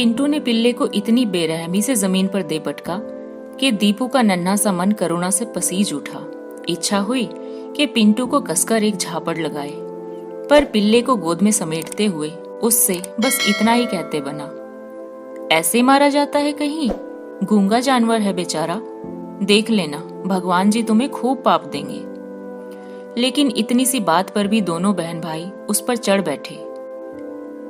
पिंटू ने पिल्ले को इतनी बेरहमी से ज़मीन पर दे पटका कि दीपू का नन्हा सा मन करुणा से पसीज उठा। इच्छा हुई कि पिंटू को कसकर एक झापड़ लगाए, पर पिल्ले को गोद में समेटते हुए उससे बस इतना ही कहते बना, ऐसे मारा जाता है कहीं? गूँगा जानवर है बेचारा। देख लेना, भगवान जी तुम्हें खूब पाप देंगे। लेकिन इतनी सी बात पर भी दोनों बहन भाई उस पर चढ़ बैठे।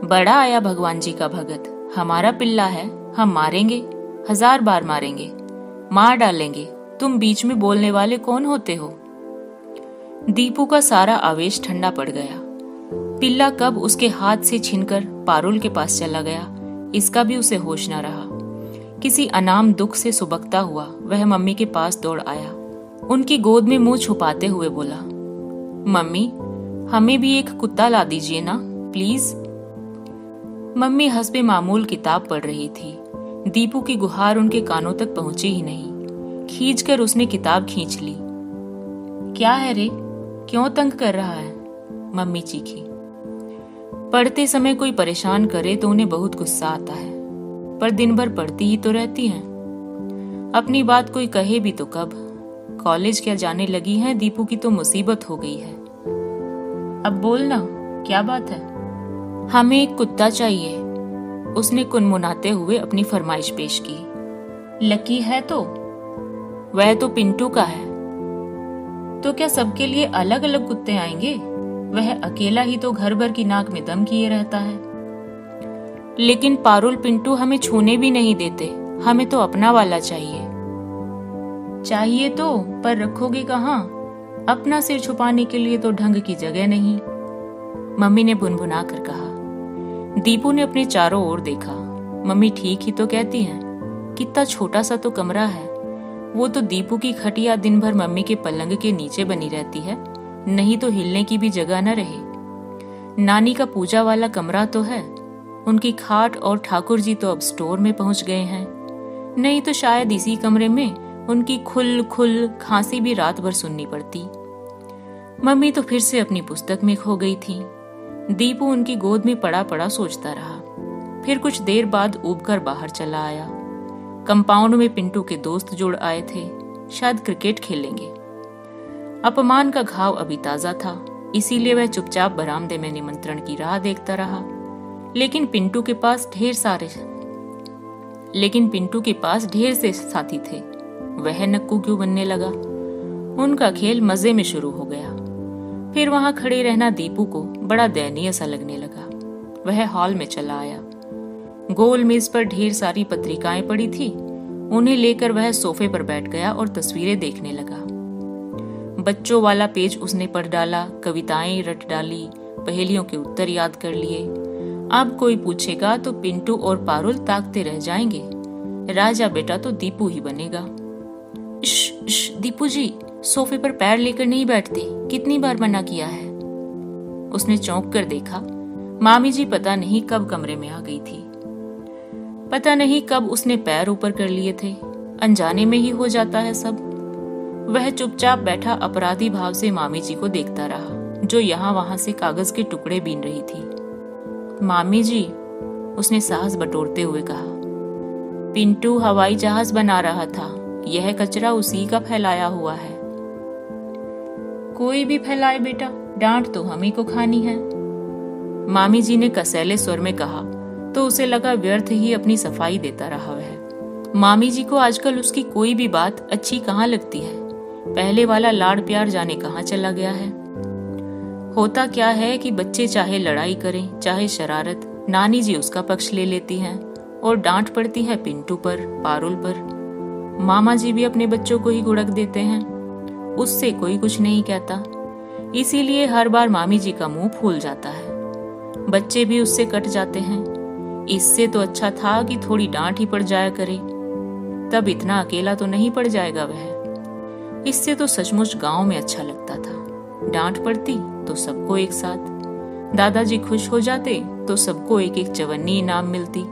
बड़ा आया भगवान जी का भगत। हमारा पिल्ला है, हम मारेंगे, हज़ार बार मारेंगे, मार डालेंगे, तुम बीच में बोलने वाले कौन होते हो? दीपू का सारा आवेश ठंडा पड़ गया। पिल्ला कब उसके हाथ से छीनकर पारुल के पास चला गया, इसका भी उसे होश न रहा। किसी अनाम दुख से सुबकता हुआ, वह मम्मी के पास दौड़ आया। उनकी गोद में मुँह छुपाते हुए बोला, मम्मी, हमें भी एक कुत्ता ला दीजिए ना, प्लीज़। मम्मी हसबे मामूल किताब पढ़ रही थी। दीपू की गुहार उनके कानों तक पहुँची ही नहीं। खींच कर उसने किताब खींच ली। क्या है रे? क्यों तंग कर रहा है? मम्मी चीखी। पढ़ते समय कोई परेशान करे तो उन्हें बहुत गुस्सा आता है। पर दिन भर पढ़ती ही तो रहती हैं। अपनी बात कोई कहे भी तो कब? कॉलेज क्या जाने लगी है? दीपू की तो मुसीबत हो गई है। अब बोलना, क्या बात है? हमें एक कुत्ता चाहिए। उसने कुनमुनाते हुए अपनी फरमाइश पेश की। लकी है तो? वह तो पिंटू का है। तो क्या सबके लिए अलग अलग कुत्ते आएँगे? वह अकेला ही तो घर भर की नाक में दम किए रहता है। लेकिन पारुल पिंटू हमें छूने भी नहीं देते। हमें तो अपना वाला चाहिए। चाहिए तो पर रखोगे कहा? अपना सिर छुपाने के लिए तो ढंग की जगह नहीं। मम्मी ने बुनबुना कर कहा। दीपू ने अपने चारों ओर देखा। मम्मी ठीक ही तो कहती हैं, कितना छोटा सा तो कमरा है। वो तो दीपू की खटिया दिन भर मम्मी के पलंग के नीचे बनी रहती है, नहीं तो हिलने की भी जगह न रहे। नानी का पूजा वाला कमरा तो है, उनकी खाट और ठाकुर जी तो अब स्टोर में पहुँच गए हैं। नहीं तो शायद इसी कमरे में उनकी खुल खुल खांसी भी रात भर सुननी पड़ती। मम्मी तो फिर से अपनी पुस्तक में खो गई थी। दीपू उनकी गोद में पड़ा पड़ा सोचता रहा। फिर कुछ देर बाद उबकर बाहर चला आया। कंपाउंड में पिंटू के दोस्त जुड़ आए थे। शायद क्रिकेट खेलेंगे। अपमान का घाव अभी ताज़ा था। इसीलिए वह चुपचाप बरामदे में निमंत्रण की राह देखता रहा। लेकिन पिंटू के पास ढेर सारे लेकिन पिंटू के पास ढेर से साथी थे। वह नक्कू क्यों बनने लगा? उनका खेल मज़े में शुरू हो गया। फिर वहाँ खड़े रहना दीपू को बड़ा दयनीय सा लगने लगा। वह हॉल में चला आया। गोल मेज पर ढेर सारी पत्रिकाएँ पड़ी थी। उन्हें लेकर वह सोफे पर बैठ गया और तस्वीरें देखने लगा। बच्चों वाला पेज उसने पढ़ डाला कविताएँ रट डाली पहेलियों के उत्तर याद कर लिए। अब कोई पूछेगा तो पिंटू और पारुल ताकते रह जाएँगे। राजा बेटा तो दीपू ही बनेगा। इश, इश, दीपू जी सोफे पर पैर लेकर नहीं बैठते। कितनी बार मना किया है? उसने चौंक कर देखा, मामी जी पता नहीं कब कमरे में आ गई थी। पता नहीं कब उसने पैर ऊपर कर लिए थे। अनजाने में ही हो जाता है सब। वह चुपचाप बैठा अपराधी भाव से मामी जी को देखता रहा, जो यहाँ वहाँ से कागज़ के टुकड़े बीन रही थी। मामी जी, उसने साहस बटोरते हुए कहा, पिंटू हवाई जहाज़ बना रहा था। यह कचरा उसी का फैलाया हुआ है। कोई भी फैलाए बेटा, डांट तो हम ही को खानी है। मामी जी ने कसैले स्वर में कहा तो उसे लगा व्यर्थ ही अपनी सफ़ाई देता रहा वह। मामी जी को आजकल उसकी कोई भी बात अच्छी कहाँ लगती है? पहले वाला लाड़ प्यार जाने कहाँ चला गया है? होता क्या है कि बच्चे चाहे लड़ाई करें, चाहे शरारत, नानी जी उसका पक्ष ले लेती हैं और डांट पड़ती है पिंटू पर, पारुल पर। मामा जी भी अपने बच्चों को ही गुड़क देते हैं। उससे कोई कुछ नहीं कहता। इसीलिए हर बार मामी जी का मुँह फूल जाता है। बच्चे भी उससे कट जाते हैं। इससे तो अच्छा था कि थोड़ी डांट ही पड़ जाया करे। तब इतना अकेला तो नहीं पड़ जाएगा वह। इससे तो सचमुच गाँव में अच्छा लगता था। डांट पड़ती तो सबको एक साथ। दादाजी खुश हो जाते तो सबको एक एक चवन्नी इनाम मिलती।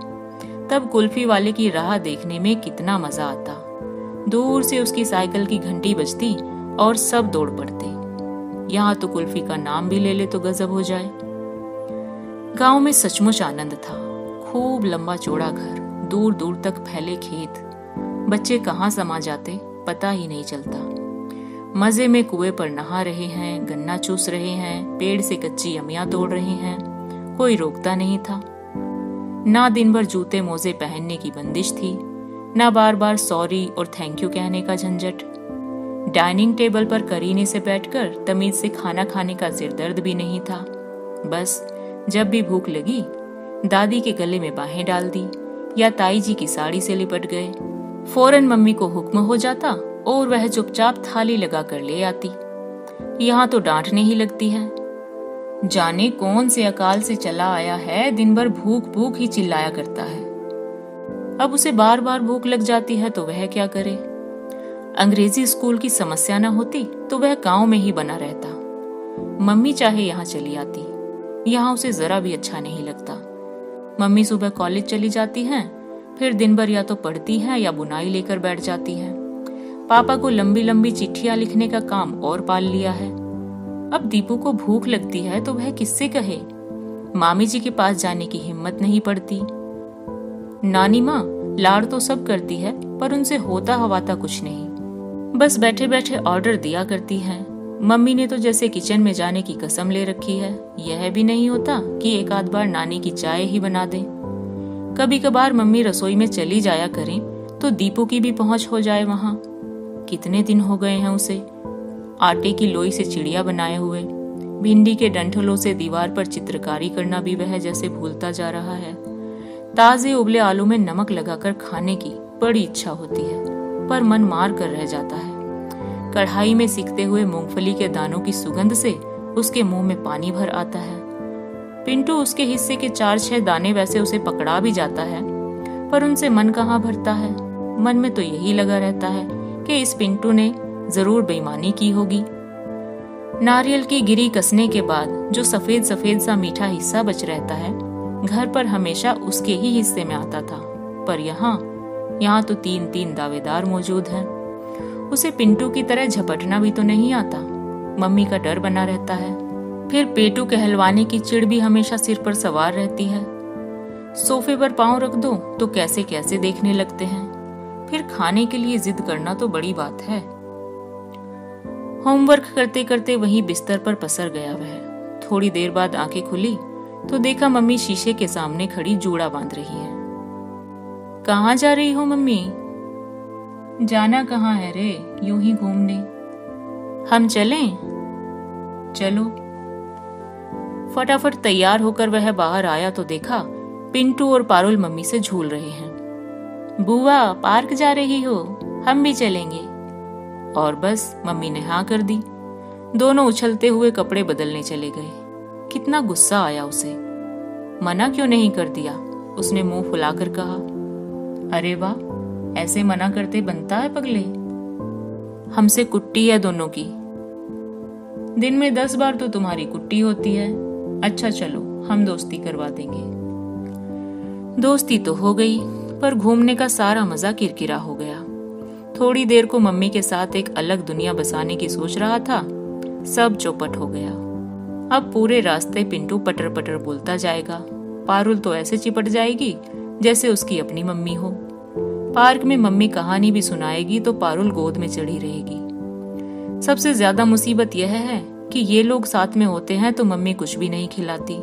तब कुल्फी वाले की राह देखने में कितना मज़ा आता। दूर से उसकी साइकिल की घंटी बजती और सब दौड़ पड़ते। यहाँ तो कुल्फी का नाम भी ले ले तो गजब हो जाए। गाँव में सचमुच आनंद था। खूब लंबा चौड़ा घर दूर दूर तक फैले खेत। बच्चे कहाँ समा जाते, पता ही नहीं चलता। मज़े में कुएँ पर नहा रहे हैं, गन्ना चूस रहे हैं, पेड़ से कच्ची अमियाँ तोड़ रहे हैं। कोई रोकता नहीं था। ना दिन भर जूते मोजे पहनने की बंदिश थी, ना बार बार सॉरी और थैंक यू कहने का झंझट। डाइनिंग टेबल पर करीने से बैठकर तमीज से खाना खाने का सिर दर्द भी नहीं था। बस, जब भी भूख लगी, दादी के गले में बाहें डाल दी, या ताई जी की साड़ी से लिपट गए। फ़ौरन मम्मी को हुक्म हो जाता और वह चुपचाप थाली लगा कर ले आती। यहाँ तो डांटने ही लगती है। जाने कौन से अकाल से चला आया है दिन भर भूख भूख ही चिल्लाया करता है। अब उसे बार बार भूख लग जाती है तो वह क्या करे? अंग्रेज़ी स्कूल की समस्या न होती तो वह गाँव में ही बना रहता। मम्मी चाहे यहाँ चली आती, यहाँ उसे जरा भी अच्छा नहीं लगता। मम्मी सुबह कॉलेज चली जाती हैं, फिर दिन भर या तो पढ़ती हैं या बुनाई लेकर बैठ जाती हैं। पापा को लंबी लंबी चिट्ठियाँ लिखने का काम और पाल लिया है। अब दीपू को भूख लगती है तो वह किससे कहे? मामी जी के पास जाने की हिम्मत नहीं पड़ती। नानी माँ, लाड़ तो सब करती है, पर उनसे होता हवाता कुछ नहीं। बस बैठे बैठे ऑर्डर दिया करती हैं। मम्मी ने तो जैसे किचन में जाने की कसम ले रखी है। यह भी नहीं होता कि एक आध बार नानी की चाय ही बना दे। कभी कभार मम्मी रसोई में चली जाया करें तो दीपू की भी पहुँच हो जाए वहाँ। कितने दिन हो गए हैं उसे। आटे की लोई से चिड़िया बनाए हुए। भिंडी के डंठलों से दीवार पर चित्रकारी करना भी वह जैसे भूलता जा रहा है। ताजे उबले आलू में नमक लगाकर खाने की बड़ी इच्छा होती है। पर मन मार कर रह जाता है। कढ़ाई में सिकते हुए मूंगफली के दानों की सुगंध से उसके मुँह में पानी भर आता है। पिंटू उसके हिस्से के चार छह दाने वैसे उसे पकड़ा भी जाता है, पर उनसे मन कहाँ भरता है? मन में तो यही लगा रहता है कि इस पिंटू ने ज़रूर बेईमानी की होगी। नारियल की गिरी कसने के बाद जो सफ़ेद सफ़ेद सा मीठा हिस्सा बच रहता है, घर पर हमेशा उसके ही हिस्से में आता था, पर यहाँ यहाँ तो तीन तीन दावेदार मौजूद हैं। उसे पिंटू की तरह झपटना भी तो नहीं आता। मम्मी का डर बना रहता है। फिर पेटू कहलवाने की चिड़ भी हमेशा सिर पर सवार रहती है। सोफे पर पाँव रख दो तो कैसे कैसे देखने लगते हैं। फिर खाने के लिए जिद करना तो बड़ी बात है। होमवर्क करते करते वहीं बिस्तर पर पसर गया वह। थोड़ी देर बाद आँखें खुली तो देखा मम्मी शीशे के सामने खड़ी जूड़ा बाँध रही है। कहाँ जा रही हो मम्मी? जाना कहाँ है रे? यूँ ही घूमने। हम चलें? चलो। फटाफट तैयार होकर वह बाहर आया तो देखा पिंटू और पारुल मम्मी से झूल रहे हैं। बुआ, पार्क जा रही हो? हम भी चलेंगे। और बस, मम्मी ने हाँ कर दी। दोनों उछलते हुए कपड़े बदलने चले गए। कितना गुस्सा आया उसे। मना क्यों नहीं कर दिया? उसने मुँह फुलाकर कहा। अरे वाह, ऐसे मना करते बनता है पगले। हमसे कुट्टी है दोनों की। दिन में दस बार तो तुम्हारी कुट्टी होती है। अच्छा चलो, हम दोस्ती करवा देंगे। दोस्ती तो हो गई, पर घूमने का सारा मज़ा किरकिरा हो गया। थोड़ी देर को मम्मी के साथ एक अलग दुनिया बसाने की सोच रहा था। सब चौपट हो गया। अब पूरे रास्ते पिंटू पटर पटर बोलता जाएगा। पारुल तो ऐसे चिपट जाएगी, जैसे उसकी अपनी मम्मी हो। पार्क में मम्मी कहानी भी सुनाएगी तो पारुल गोद में चढ़ी रहेगी। सबसे ज़्यादा मुसीबत यह है कि ये लोग साथ में होते हैं तो मम्मी कुछ भी नहीं खिलाती।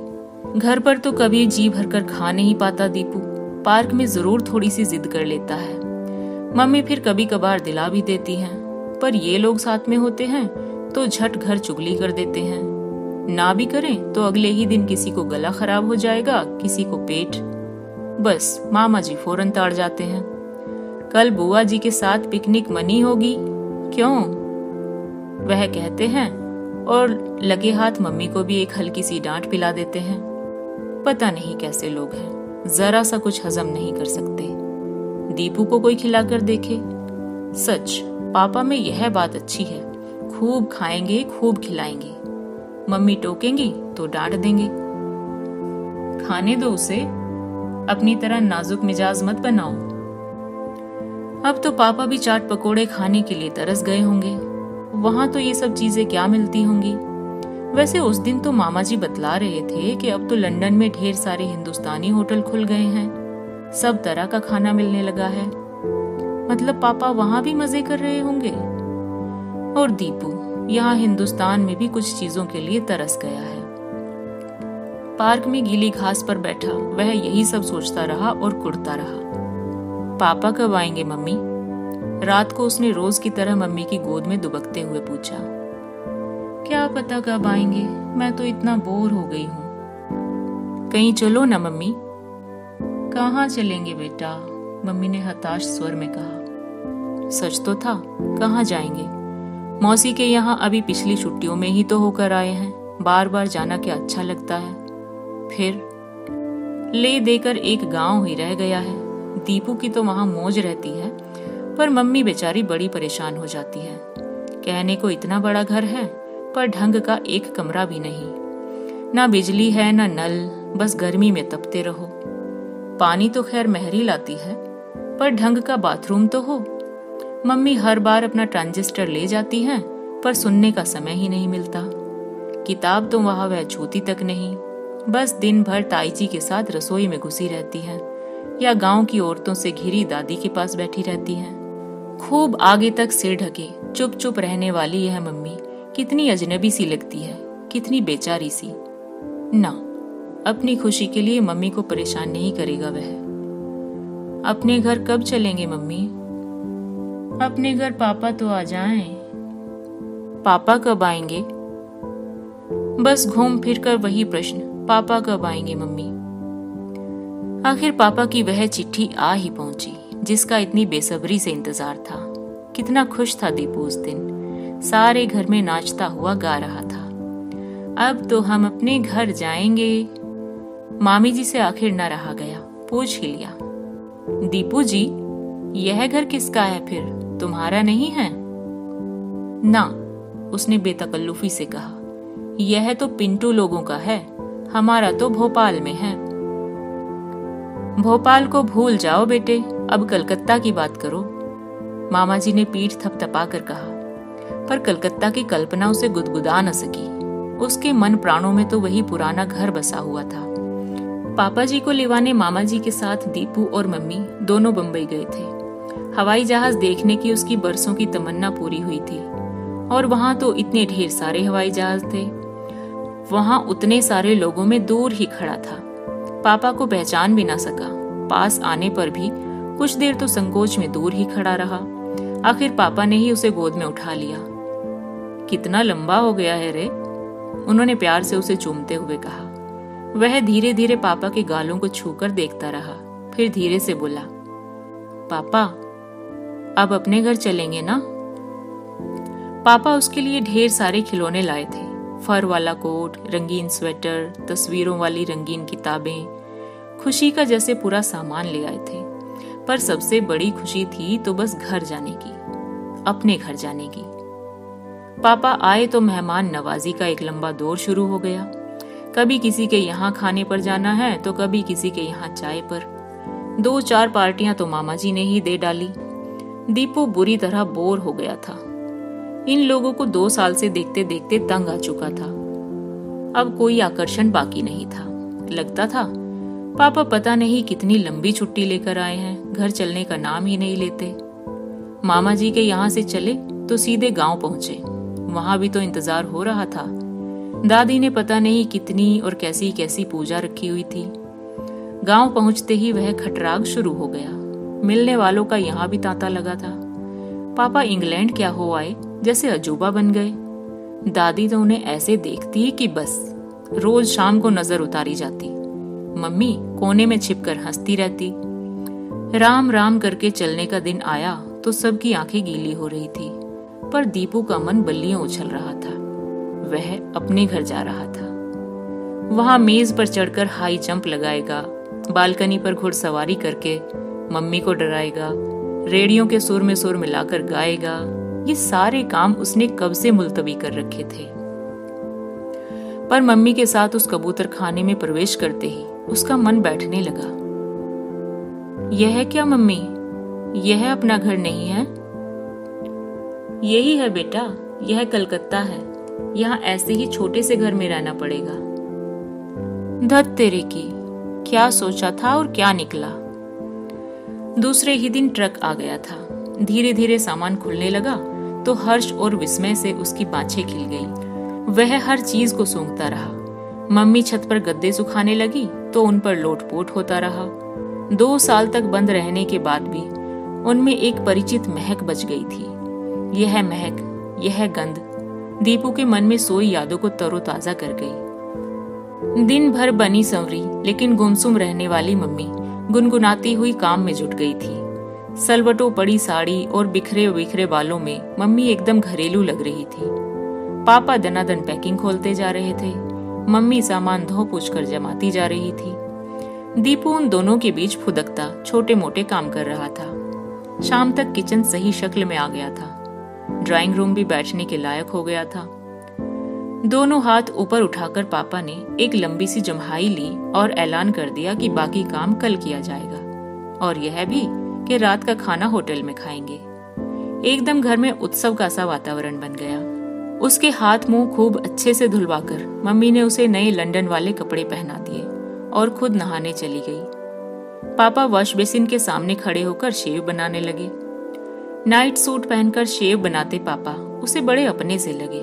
घर पर तो कभी जी भरकर खा नहीं पाता दीपू। पार्क में ज़रूर थोड़ी सी जिद कर लेता है। मम्मी फिर कभी कभार दिला भी देती हैं, पर ये लोग साथ में होते हैं तो झट घर चुगली कर देते हैं। ना भी करें तो अगले ही दिन किसी को गला खराब हो जाएगा, किसी को पेट। बस मामा जी फ़ौरन ताड़ जाते हैं। कल बुआ जी के साथ पिकनिक मनी होगी? क्यों? वह कहते हैं, और लगे हाथ मम्मी को भी एक हल्की सी डांट पिला देते हैं। पता नहीं कैसे लोग हैं, जरा सा कुछ हजम नहीं कर सकते। दीपू को कोई खिलाकर देखे। सच, पापा में यह बात अच्छी है, खूब खाएँगे, खूब खिलाएँगे। मम्मी टोकेंगी तो डांट देंगे। खाने दो उसे। अपनी तरह नाजुक मिजाज मत बनाओ। अब तो पापा भी चाट पकोड़े खाने के लिए तरस गए होंगे। वहाँ तो ये सब चीज़ें क्या मिलती होंगी? वैसे उस दिन तो मामा जी बतला रहे थे कि अब तो लंदन में ढेर सारे हिंदुस्तानी होटल खुल गए हैं। सब तरह का खाना मिलने लगा है। मतलब पापा वहाँ भी मज़े कर रहे होंगे? और दीपू, यहाँ हिंदुस्तान में भी कुछ चीज़ों के लिए तरस गया है। पार्क में गीली घास पर बैठा, वह यही सब सोचता रहा और कुड़ता रहा। पापा कब आएँगे, मम्मी? रात को उसने रोज की तरह मम्मी की गोद में दुबकते हुए पूछा। क्या पता कब आएँगे? मैं तो इतना बोर हो गई हूँ। कहीं चलो ना, मम्मी। कहाँ चलेंगे बेटा? मम्मी ने हताश स्वर में कहा। सच तो था, कहाँ जाएँगे? मौसी के यहाँ अभी पिछली छुट्टियों में ही तो होकर आए हैं। बार बार जाना क्या अच्छा लगता है? फिर, ले देकर एक गाँव ही रह गया है। दीपू की तो वहाँ मौज रहती है, पर मम्मी बेचारी बड़ी परेशान हो जाती है। कहने को इतना बड़ा घर है, पर ढंग का एक कमरा भी नहीं। ना बिजली है, ना नल, बस गर्मी में तपते रहो। पानी तो खैर महरी लाती है, पर ढंग का बाथरूम तो हो। मम्मी हर बार अपना ट्रांजिस्टर ले जाती हैं, पर सुनने का समय ही नहीं मिलता। किताब तो वहाँ वह छूती तक नहीं, बस दिन भर ताईजी के साथ रसोई में घुसी रहती है। या गाँव की औरतों से घिरी दादी के पास बैठी रहती है। खूब आगे तक सिर ढके चुप चुप रहने वाली यह मम्मी कितनी अजनबी सी लगती है, कितनी बेचारी सी। ना, अपनी खुशी के लिए मम्मी को परेशान नहीं करेगा वह। अपने घर कब चलेंगे मम्मी? अपने घर पापा तो आ जाएँ। पापा कब आएँगे? बस घूम फिर कर वही प्रश्न, पापा कब आएँगे मम्मी? आखिर पापा की वह चिट्ठी आ ही पहुँची, जिसका इतनी बेसब्री से इंतज़ार था। कितना खुश था दीपू उस दिन। सारे घर में नाचता हुआ गा रहा था। अब तो हम अपने घर जाएँगे। मामी जी से आखिर न रहा गया, पूछ ही लिया। दीपू जी, यह घर किसका है फिर? तुम्हारा नहीं है? ना, उसने बेतकल्लुफी से कहा। यह तो पिंटू लोगों का है, हमारा तो भोपाल में है। भोपाल को भूल जाओ बेटे, अब कलकत्ता की बात करो। मामा जी ने पीठ थपथपा कर कहा, पर कलकत्ता की कल्पना उसे गुदगुदा न सकी। उसके मन प्राणों में तो वही पुराना घर बसा हुआ था। पापा जी को लिवाने मामा जी के साथ दीपू और मम्मी दोनों बम्बई गए थे। हवाई जहाज़ देखने की उसकी बरसों की तमन्ना पूरी हुई थी। और वहाँ तो इतने ढेर सारे हवाई जहाज़ थे। वहाँ उतने सारे लोगों में दूर ही खड़ा था। पापा को पहचान भी ना सका। पास आने पर भी कुछ देर तो संकोच में दूर ही खड़ा रहा। आखिर पापा ने ही उसे गोद में उठा लिया। कितना लंबा हो गया है रे, उन्होंने प्यार से उसे चूमते हुए कहा। वह धीरे धीरे पापा के गालों को छूकर देखता रहा, फिर धीरे से बोला, पापा अब अपने घर चलेंगे ना? पापा उसके लिए ढेर सारे खिलौने लाए थे। फर वाला कोट, रंगीन स्वेटर, तस्वीरों वाली रंगीन किताबें खुशी का जैसे पूरा सामान ले आए थे। पर सबसे बड़ी खुशी थी तो बस घर जाने की, अपने घर जाने की। पापा आए तो मेहमान नवाजी का एक लंबा दौर शुरू हो गया। कभी किसी के यहाँ खाने पर जाना है तो कभी किसी के यहाँ चाय पर। दो चार पार्टियाँ तो मामा जी ने ही दे डाली। दीपू बुरी तरह बोर हो गया था। इन लोगों को दो साल से देखते देखते तंग आ चुका था। अब कोई आकर्षण बाकी नहीं था। लगता था पापा पता नहीं कितनी लंबी छुट्टी लेकर आए हैं, घर चलने का नाम ही नहीं लेते। मामा जी के यहाँ से चले तो सीधे गाँव पहुँचे, वहाँ भी तो इंतज़ार हो रहा था। दादी ने पता नहीं कितनी और कैसी कैसी पूजा रखी हुई थी। गाँव पहुँचते ही वह खटराग शुरू हो गया। मिलने वालों का यहाँ भी तांता लगा था। पापा इंग्लैंड क्या हो आए, जैसे अजूबा बन गए। दादी तो उन्हें ऐसे देखती कि बस, रोज शाम को नज़र उतारी जाती। मम्मी कोने में छिपकर हंसती रहती। राम राम करके चलने का दिन आया तो सबकी आँखें गीली हो रही थी, पर दीपू का मन बल्लियों उछल रहा था। वह अपने घर जा रहा था। वहाँ मेज पर चढ़कर हाई जंप लगाएगा, बालकनी पर घुड़सवारी करके मम्मी को डराएगा, रेडियो के सुर में सुर मिलाकर गाएगा, ये सारे काम उसने कब से मुलतवी कर रखे थे। पर मम्मी के साथ उस कबूतर खाने में प्रवेश करते ही उसका मन बैठने लगा। यह है क्या, मम्मी? यह अपना घर नहीं है? यही है बेटा, यह कलकत्ता है। यहाँ ऐसे ही छोटे से घर में रहना पड़ेगा। धत तेरे की, क्या सोचा था और क्या निकला? दूसरे ही दिन ट्रक आ गया था। धीरे धीरे सामान खुलने लगा तो हर्ष और विस्मय से उसकी बाछे खिल गई। वह हर चीज़ को सूंघता रहा। मम्मी छत पर गद्दे सुखाने लगी तो उन पर लोटपोट होता रहा। दो साल तक बंद रहने के बाद भी उनमें एक परिचित महक बच गई थी। यह महक, यह गंध दीपू के मन में सोई यादों को तरोताजा कर गई। दिन भर बनी संवरी, लेकिन गुमसुम रहने वाली मम्मी गुनगुनाती हुई काम में जुट गई थी। सलवटों पड़ी साड़ी और बिखरे बिखरे बालों में मम्मी एकदम घरेलू लग रही थी। पापा दनादन पैकिंग खोलते जा रहे थे। मम्मी सामान धो पूछ कर जमाती जा रही थी। दीपू उन दोनों के बीच फुदकता छोटे मोटे काम कर रहा था। शाम तक किचन सही शक्ल में आ गया था। ड्राइंग रूम भी बैठने के लायक हो गया था। दोनों हाथ ऊपर उठाकर पापा ने एक लंबी सी जमहाई ली और ऐलान कर दिया कि बाकी काम कल किया जाएगा। और यह भी कि रात का खाना होटल में खाएँगे। एकदम घर में उत्सव का सा वातावरण बन गया। उसके हाथ मुँह खूब अच्छे से धुलवाकर मम्मी ने उसे नए लंदन वाले कपड़े पहना दिए और खुद नहाने चली गई। पापा वॉश बेसिन के सामने खड़े होकर शेव बनाने लगे। नाइट सूट पहनकर शेव बनाते पापा उसे बड़े अपने से लगे।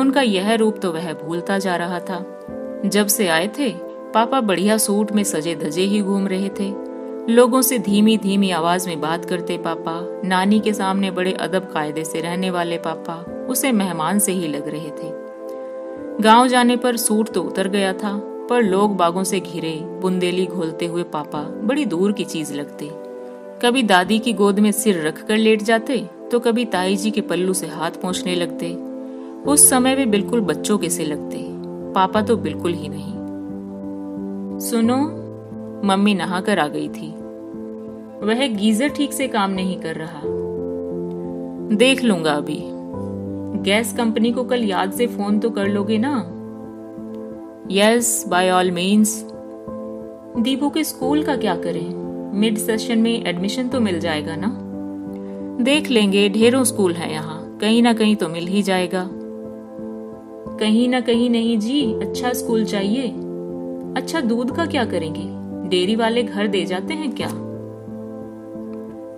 उनका यह रूप तो वह भूलता जा रहा था। जब से आए थे, पापा बढ़िया सूट में सजे धजे ही घूम रहे थे। लोगों से धीमी धीमी आवाज़ में बात करते पापा, नानी के सामने बड़े अदब कायदे से रहने वाले पापा उसे मेहमान से ही लग रहे थे। गाँव जाने पर सूट तो उतर गया था, पर लोग बागों से घिरे, बुंदेली घोलते हुए पापा, बड़ी दूर की चीज़ लगते। कभी दादी की गोद में सिर रख कर लेट जाते तो कभी ताई जी के पल्लू से हाथ पहुँचने लगते। उस समय वे बिल्कुल बच्चों के से लगते, पापा तो बिल्कुल ही नहीं। सुनो, मम्मी नहाकर आ गई थी। वह गीजर ठीक से काम नहीं कर रहा। देख लूँगा अभी। गैस कंपनी को कल याद से फ़ोन तो कर लोगे ना? Yes by all means Deepu के स्कूल का क्या करें? मिड सेशन में एडमिशन तो मिल जाएगा ना? देख लेंगे, ढेरों स्कूल है यहाँ। कहीं ना कहीं तो मिल ही जाएगा। कहीं ना कहीं नहीं जी अच्छा स्कूल चाहिए। अच्छा दूध का क्या करेंगे? डेयरी वाले घर दे जाते हैं क्या?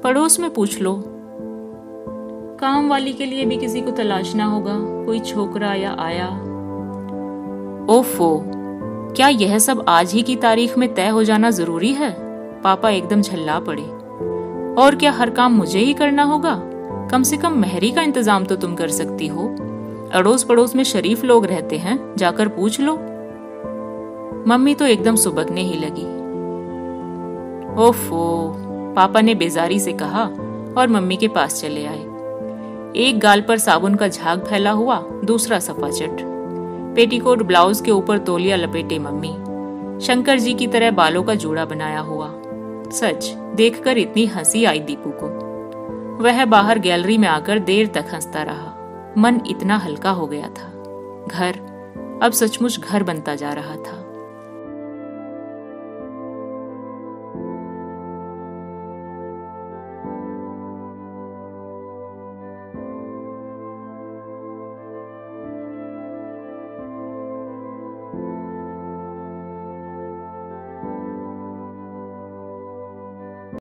पड़ोस में पूछ लो। काम वाली के लिए भी किसी को तलाशना होगा, कोई छोकरा या आया। ओफो, क्या यह सब आज ही की तारीख में तय हो जाना ज़रूरी है? पापा एकदम झल्ला पड़े। और क्या हर काम मुझे ही करना होगा? कम से कम मेहरी का इंतज़ाम तो तुम कर सकती हो। अड़ोस पड़ोस में शरीफ लोग रहते हैं, जाकर पूछ लो। मम्मी तो एकदम सुबकने ही लगी। ओफो, पापा ने बेजारी से कहा और मम्मी के पास चले आए। एक गाल पर साबुन का झाग फैला हुआ, दूसरा सफाचट पेटीकोट ब्लाउज के ऊपर तोलिया लपेटे मम्मी। शंकर जी की तरह बालों का जोड़ा बनाया हुआ। सच, देखकर इतनी हँसी आई दीपू को। वह बाहर गैलरी में आकर देर तक हंसता रहा। मन इतना हल्का हो गया था। घर, अब सचमुच घर बनता जा रहा था।